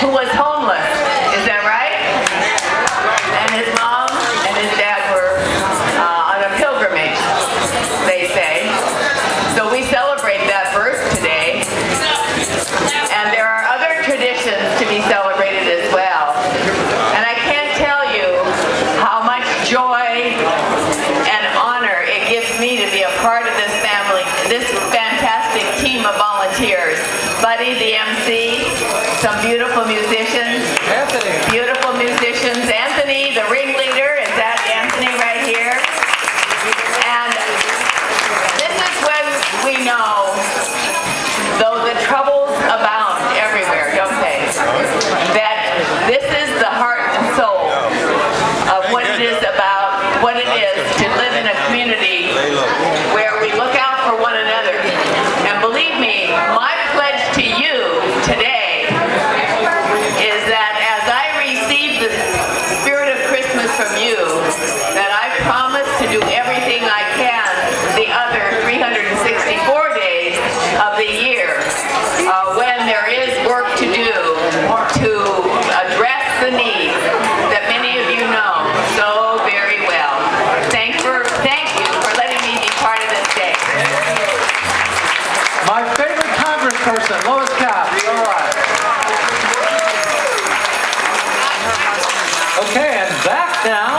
who was homeless. Is that right? And his mom and his dad were uh, on a pilgrimage, they say. So we celebrate that birth today. And there are other traditions to be celebrated as well. And I can't tell you how much joy and honor it gives me to be a part of this family, this fantastic team of volunteers. Buddy, the MC, some beautiful musicians, Anthony. beautiful musicians. Anthony, the ringleader, is that Anthony right here? And this is when we know, though the troubles abound everywhere, don't they? That this is the heart and soul of what it is about, what it is to live in a community where that many of you know so very well. Thank for thank you for letting me be part of this day. My favorite congressperson, Lois Capps. All right. Okay, and back now